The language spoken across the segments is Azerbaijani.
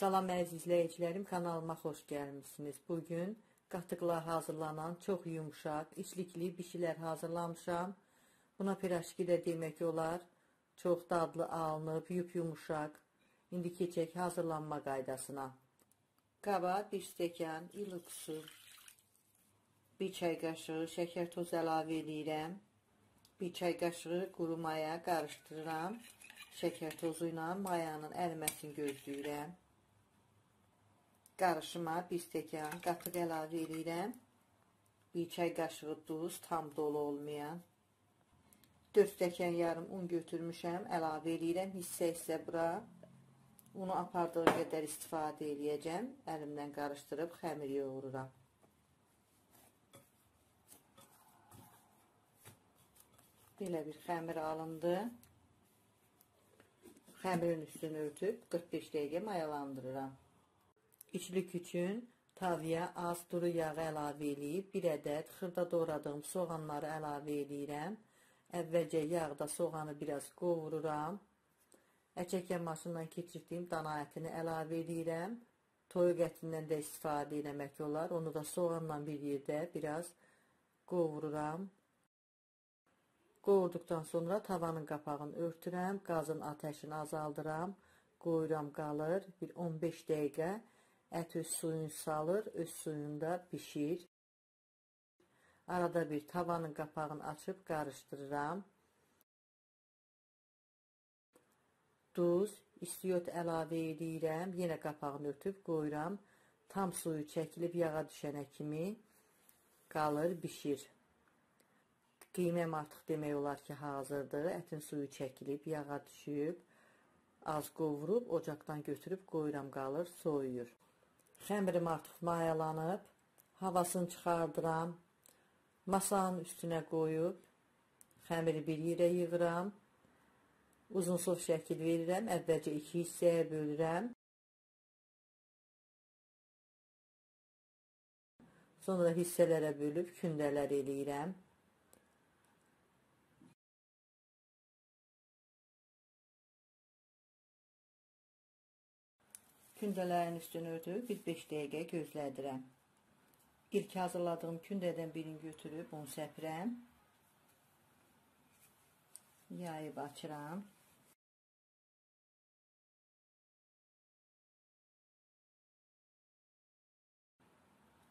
Salam əziz izləyicilərim, kanalıma xoş gəlmisiniz. Bugün qatıqlar hazırlanan çox yumşaq, içlikli bişilər hazırlamışam. Buna piraşki də demək olar. Çox dadlı alınıb, yup-yumuşaq. İndi keçək hazırlanma qaydasına. Qaba 1 stəkan ilıq su, 1 çay qaşığı şəkər toz əlavə edirəm. 1 çay qaşığı quru maya qarışdırıram. Şəkər tozu ilə mayanın əriməsini gözləyirəm. Qarışıma 1 stəkan qatıq əlavə edirəm. 1 çay qaşığı duz, tam dolu olmayan. 4 stəkan yarım un götürmüşəm, əlavə edirəm. Hissə-hissə bura unu apardığı qədər istifadə edəcəm. Əlimdən qarışdırıb xəmir yoğururam. Belə bir xəmir alındı. Xəmirin üstünü örtüb 45 dəqiqə mayalandırıram. İçlik üçün tavaya az duru yağ əlavə edib, bir ədəd xırda doğradığım soğanları əlavə edirəm. Əvvəlcə yağda soğanı biraz qovururam. Əcəkən maşından keçirdiyim dana ətini əlavə edirəm. Toyuq ətindən də istifadə eləmək olar. Onu da soğanla bir yerdə biraz qovururam. Qovurduqdan sonra tavanın qapağını örtürəm. Qazın ateşini azaldıram. Qoyuram qalır. Bir 15 dəqiqə Ət öz suyunu salır, öz suyunda bişir. Arada bir tavanın qapağını açıb qarışdırıram. Duz, istiyot əlavə edirəm. Yenə qapağını örtüb qoyuram. Tam suyu çəkilib yağa düşənə kimi qalır, bişir. Qiyməm artıq demək olar ki, hazırdır. Ətin suyu çəkilib, yağa düşüb. Az qovurub, ocaqdan götürüb qoyuram qalır, soyuyur. Xəmirim artıq mayalanıb. Havasını çıxardıram. Masanın üstünə qoyub xəmiri bir yerə yığıram. Uzunsov şəkil verirəm. Əvvəlcə iki hissəyə bölürəm. Sonra hissələrə bölüb kündələr eləyirəm. Kündələrin üstünü örtüb bir 5 dəqiqə gözlədirəm. İlk hazırladığım kündədən birini götürüb onu səpirəm. Yayıb açıram.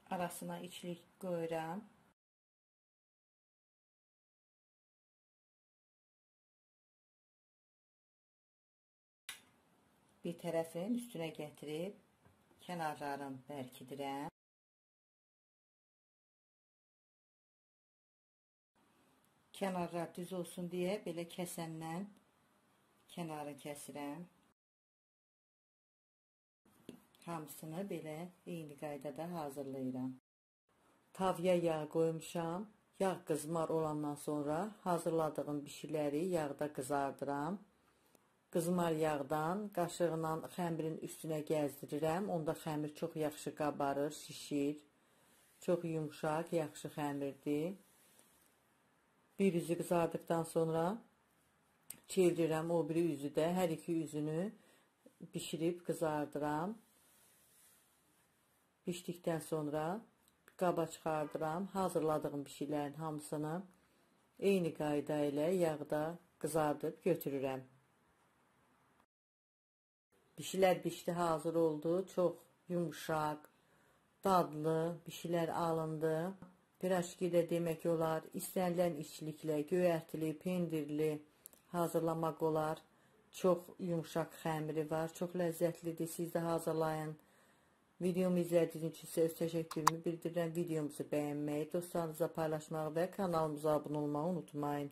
Arasına içlik qoyuram. Bir tərəfin üstünə gətirib kənarlarını bərkidirəm. Kənarlar düz olsun deyə belə kəsəndən kənarı kəsirəm. Hamısını belə eyni qaydada hazırlayıram. Tavya yağ qoymuşam. Yağ qızmar olandan sonra hazırladığım bişiləri yağda qızardıram. Qızmar yağdan qaşıqla xəmirin üstünə gəzdirirəm. Onda xəmir çox yaxşı qabarır, şişir. Çox yumşaq, yaxşı xəmirdir. Bir üzü qızardıqdan sonra çevirirəm o biri üzü də. Hər iki üzünü bişirib qızardıram. Bişdikdən sonra qaba çıxardıram. Hazırladığım bişirlərin hamısını eyni qayda ilə yağda qızardıb götürürəm. Bişilər bişdi, hazır oldu. Çox yumuşaq, dadlı bişilər alındı. Piraşki də demək olar, istənilən içliklə, göyərtili, pendirli hazırlamaq olar. Çox yumuşaq xəmiri var, çox ləzzətlidir. Siz də hazırlayın. Videomu izlədiyiniz üçün sizə öz təşəkkürümü bildirirəm. Videomuzu bəyənməyi, dostlarınızla paylaşmağı və kanalımıza abunə olmağı unutmayın.